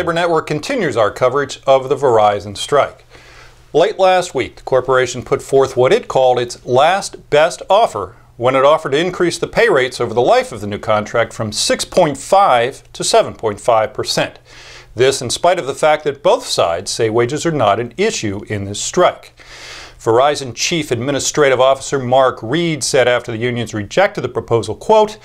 Labor Network continues our coverage of the Verizon strike. Late last week, the corporation put forth what it called its last best offer when it offered to increase the pay rates over the life of the new contract from 6.5 to 7.5 percent. This in spite of the fact that both sides say wages are not an issue in this strike. Verizon Chief Administrative Officer Marc Reed said after the unions rejected the proposal, quote,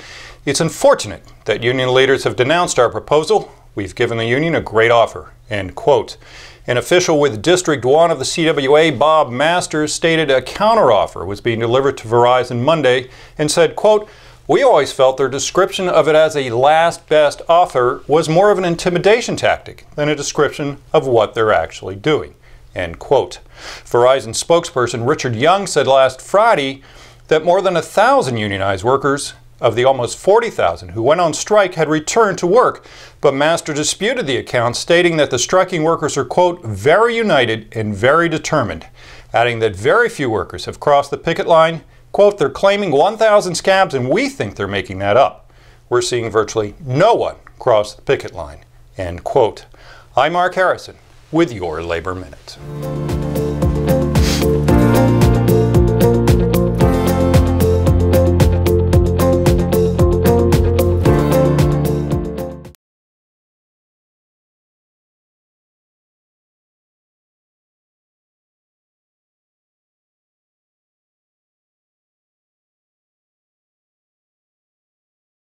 It's unfortunate that union leaders have denounced our proposal. We've given the union a great offer. End quote. An official with District 1 of the CWA, Bob Masters, stated a counteroffer was being delivered to Verizon Monday and said, quote, we always felt their description of it as a last best offer was more of an intimidation tactic than a description of what they're actually doing. End quote. Verizon spokesperson Richard Young said last Friday that more than a thousand unionized workers of the almost 40,000 who went on strike had returned to work, but Master disputed the account, stating that the striking workers are, quote, very united and very determined, adding that very few workers have crossed the picket line. Quote, they're claiming 1,000 scabs and we think they're making that up. We're seeing virtually no one cross the picket line, end quote. I'm Mark Harrison with your Labor Minute.